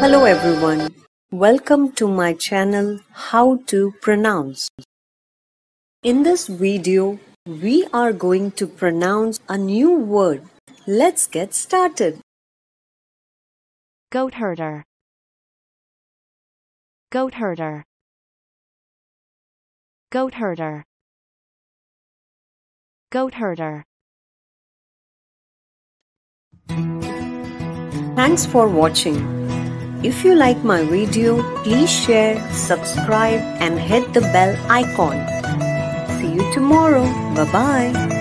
Hello everyone. Welcome to my channel How to Pronounce. In this video, we are going to pronounce a new word. Let's get started. Goat herder. Goat herder. Goat herder. Goat herder. Thanks for watching. If you like my video, please share, subscribe and hit the bell icon. See you tomorrow. Bye bye.